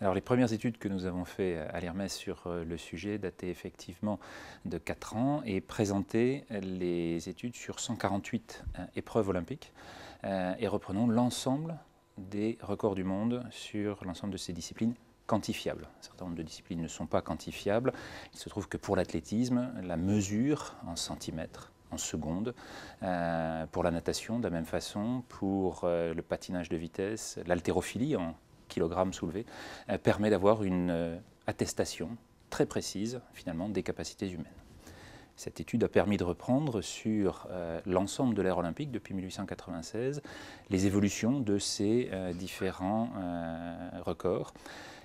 Alors les premières études que nous avons faites à l'IRMES sur euh, le sujet dataient effectivement de 4 ans et présentaient les études sur 148 euh, épreuves olympiques euh, et reprenons l'ensemble des records du monde sur l'ensemble de ces disciplines quantifiables. Un certain nombre de disciplines ne sont pas quantifiables. Il se trouve que pour l'athlétisme, la mesure en centimètres, en secondes, pour la natation de la même façon, pour le patinage de vitesse, l'haltérophilie en kilogrammes soulevés, euh, permet d'avoir une euh, attestation très précise finalement des capacités humaines. Cette étude a permis de reprendre sur euh, l'ensemble de l'ère olympique depuis 1896 les évolutions de ces différents records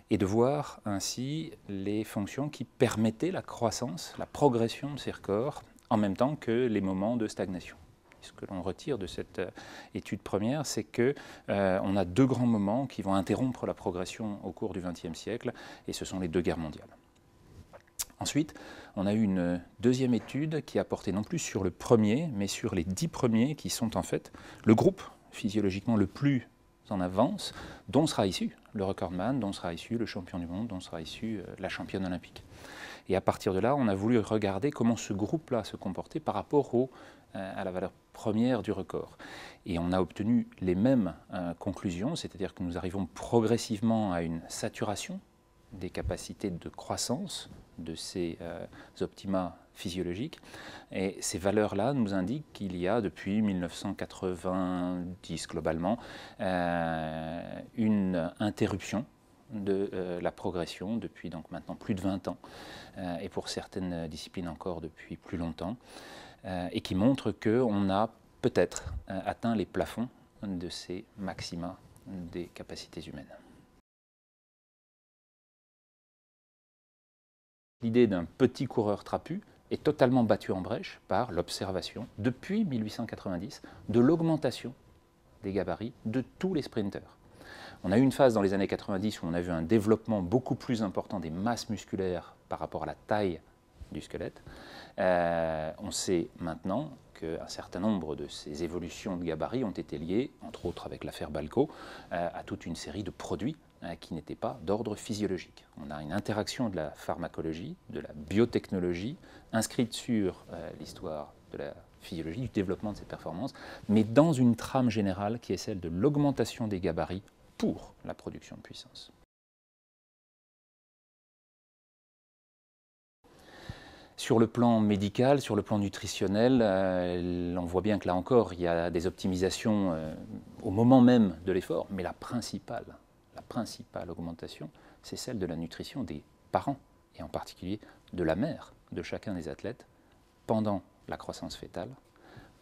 et de voir ainsi les fonctions qui permettaient la croissance, la progression de ces records en même temps que les moments de stagnation ce que l'on retire de cette euh, étude première, c'est qu'on euh, on a deux grands moments qui vont interrompre la progression au cours du XXe siècle, et ce sont les deux guerres mondiales. Ensuite, on a eu une deuxième étude qui a porté non plus sur le premier, mais sur les dix premiers qui sont en fait le groupe physiologiquement le plus en avance, dont sera issu le recordman, dont sera issu le champion du monde, dont sera issu euh, la championne olympique. Et à partir de là, on a voulu regarder comment ce groupe-là se comportait par rapport à la valeur première du record. Et on a obtenu les mêmes euh, conclusions, c'est-à-dire que nous arrivons progressivement à une saturation des capacités de croissance de ces euh, optima physiologiques. Et ces valeurs-là nous indiquent qu'il y a depuis 1990 globalement une interruption de la progression depuis donc maintenant plus de 20 ans et pour certaines disciplines encore depuis plus longtemps. Euh, et qui montre qu'on a peut-être euh, atteint les plafonds de ces maxima des capacités humaines. L'idée d'un petit coureur trapu est totalement battue en brèche par l'observation, depuis 1890, de l'augmentation des gabarits de tous les sprinteurs. On a eu une phase dans les années 90 où on a vu un développement beaucoup plus important des masses musculaires par rapport à la taille du squelette. Euh, on sait maintenant qu'un certain nombre de ces évolutions de gabarit ont été liées, entre autres avec l'affaire Balco, euh, à toute une série de produits euh, qui n'étaient pas d'ordre physiologique. On a une interaction de la pharmacologie, de la biotechnologie, inscrite sur l'histoire de la physiologie, du développement de ces performances, mais dans une trame générale qui est celle de l'augmentation des gabarits la production de puissance. Sur le plan médical, sur le plan nutritionnel, euh, on voit bien que là encore, il y a des optimisations euh, au moment même de l'effort, mais la principale, la principale augmentation, c'est celle de la nutrition des parents, et en particulier de la mère de chacun des athlètes, pendant la croissance fœtale,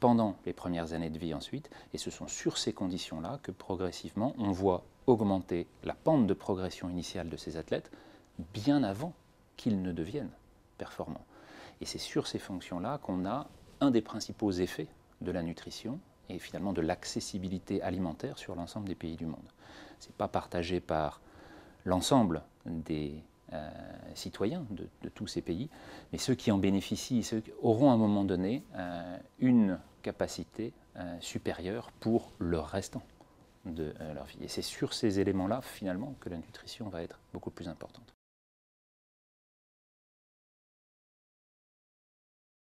pendant les premières années de vie ensuite, et ce sont sur ces conditions-là que progressivement on voit augmenter la pente de progression initiale de ces athlètes bien avant qu'ils ne deviennent performants. Et c'est sur ces fonctions-là qu'on a un des principaux effets de la nutrition et finalement de l'accessibilité alimentaire sur l'ensemble des pays du monde. Ce n'est pas partagé par l'ensemble des euh, citoyens de, tous ces pays, mais ceux qui en bénéficient ceux auront à un moment donné euh, une capacité euh, supérieure pour le restant de leur vie. Et c'est sur ces éléments-là, finalement, que la nutrition va être beaucoup plus importante.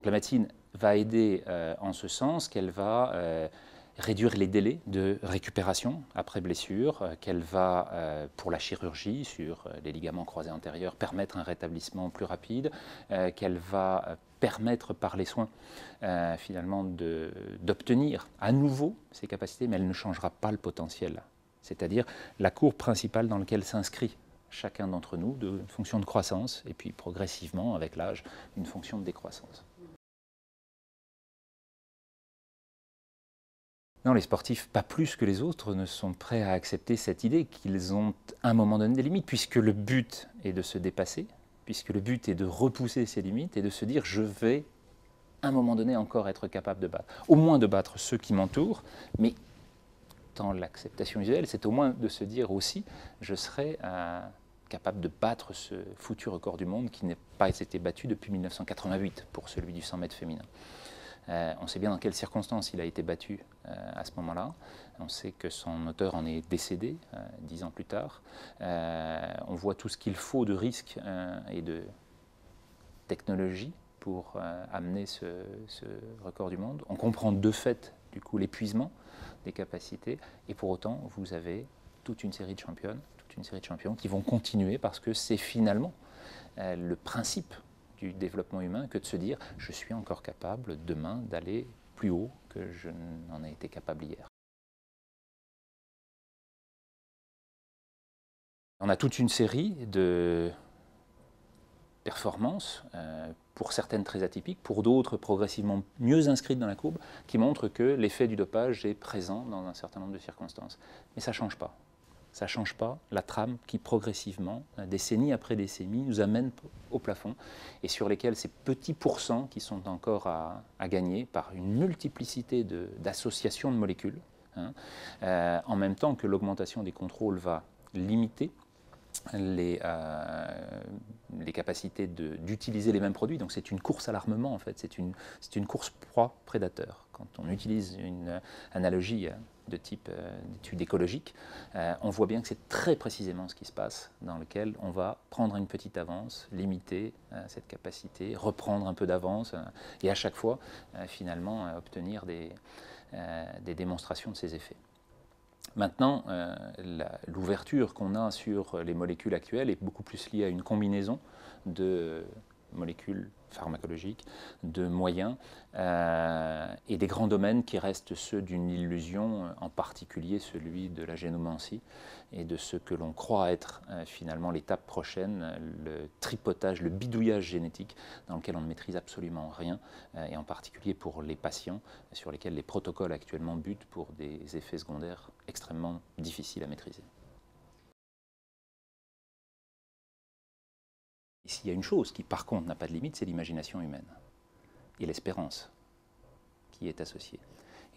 La médecine va aider euh, en ce sens qu'elle va euh, réduire les délais de récupération après blessure, euh, qu'elle va, pour la chirurgie sur les ligaments croisés antérieurs, permettre un rétablissement plus rapide, qu'elle va permettre par les soins finalement d'obtenir à nouveau ces capacités, mais elle ne changera pas le potentiel, c'est-à-dire la courbe principale dans laquelle s'inscrit chacun d'entre nous de fonction de croissance et puis progressivement avec l'âge une fonction de décroissance. Non, les sportifs, pas plus que les autres, ne sont prêts à accepter cette idée qu'ils ont à un moment donné des limites, puisque le but est de se dépasser, puisque le but est de repousser ces limites et de se dire je vais à un moment donné encore être capable de battre. Au moins de battre ceux qui m'entourent, mais dans l'acceptation usuelle, c'est au moins de se dire aussi je serai euh, capable de battre ce foutu record du monde qui n'a pas été battu depuis 1988 pour celui du 100 mètres féminin. On sait bien dans quelles circonstances il a été battu à ce moment-là. On sait que son auteur en est décédé dix ans plus tard. on voit tout ce qu'il faut de risques et de technologie pour amener ce, record du monde. On comprend de fait, du coup, l'épuisement des capacités, et pour autant, vous avez toute une série de championnes, toute une série de champions qui vont continuer parce que c'est finalement euh, le principe du développement humain que de se dire je suis encore capable demain d'aller plus haut que je n'en ai été capable hier. On a toute une série de performances, euh, pour certaines très atypiques, pour d'autres progressivement mieux inscrites dans la courbe, qui montrent que l'effet du dopage est présent dans un certain nombre de circonstances. Mais ça ne change pas ça ne change pas la trame qui progressivement, décennie après décennie, nous amène au plafond et sur lesquels ces petits pourcents qui sont encore à, gagner par une multiplicité d'associations de, molécules, hein, euh, en même temps que l'augmentation des contrôles va limiter les, euh, capacités d'utiliser les mêmes produits. Donc c'est une course à l'armement en fait, c'est une, une course proie-prédateur. Quand on utilise une analogie de type euh, d'études écologiques, euh, on voit bien que c'est très précisément ce qui se passe, dans lequel on va prendre une petite avance, limiter cette capacité, reprendre un peu d'avance, et à chaque fois, finalement, obtenir des, des démonstrations de ces effets. Maintenant, euh, l'ouverture qu'on a sur les molécules actuelles est beaucoup plus liée à une combinaison de molécules pharmacologiques, de moyens euh, et des grands domaines qui restent ceux d'une illusion, en particulier celui de la génomancie et de ce que l'on croit être euh, finalement l'étape prochaine, le tripotage, le bidouillage génétique dans lequel on ne maîtrise absolument rien euh, et en particulier pour les patients sur lesquels les protocoles actuellement butent pour des effets secondaires extrêmement difficiles à maîtriser. S'il y a une chose qui, par contre, n'a pas de limite, c'est l'imagination humaine et l'espérance qui est associée.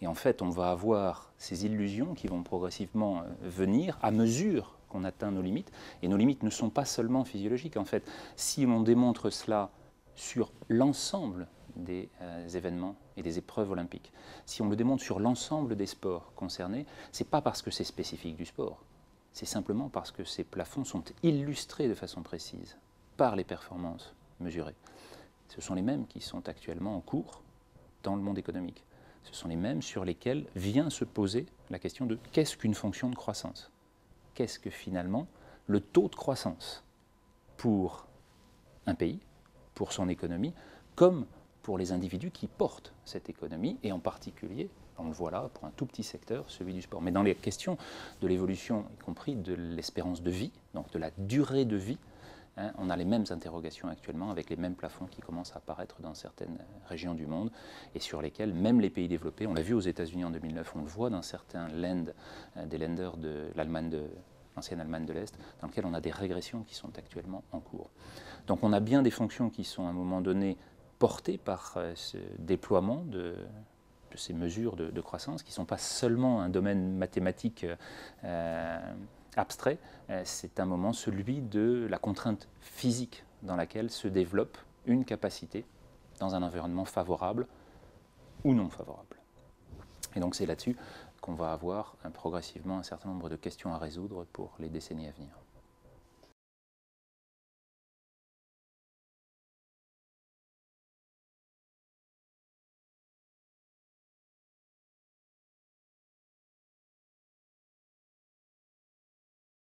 Et en fait, on va avoir ces illusions qui vont progressivement euh, venir à mesure qu'on atteint nos limites. Et nos limites ne sont pas seulement physiologiques. En fait, si on démontre cela sur l'ensemble des euh, événements et des épreuves olympiques, si on le démontre sur l'ensemble des sports concernés, ce n'est pas parce que c'est spécifique du sport. C'est simplement parce que ces plafonds sont illustrés de façon précise par les performances mesurées. Ce sont les mêmes qui sont actuellement en cours dans le monde économique. Ce sont les mêmes sur lesquels vient se poser la question de qu'est-ce qu'une fonction de croissance? Qu'est-ce que finalement le taux de croissance pour un pays, pour son économie, comme pour les individus qui portent cette économie, et en particulier, on le voit là, pour un tout petit secteur, celui du sport. Mais dans les questions de l'évolution, y compris de l'espérance de vie, donc de la durée de vie, Hein, on a les mêmes interrogations actuellement avec les mêmes plafonds qui commencent à apparaître dans certaines régions du monde et sur lesquels même les pays développés, on l'a vu aux États-Unis en 2009, on le voit dans certains lands, euh, des lenders de l'Allemagne de l'ancienne Allemagne de l'Est, dans lesquels on a des régressions qui sont actuellement en cours. Donc on a bien des fonctions qui sont à un moment donné portées par euh, ce déploiement de, ces mesures de, croissance, qui ne sont pas seulement un domaine mathématique euh, abstrait, euh, c'est un moment celui de la contrainte physique dans laquelle se développe une capacité dans un environnement favorable ou non favorable. Et donc c'est là-dessus qu'on va avoir progressivement un certain nombre de questions à résoudre pour les décennies à venir.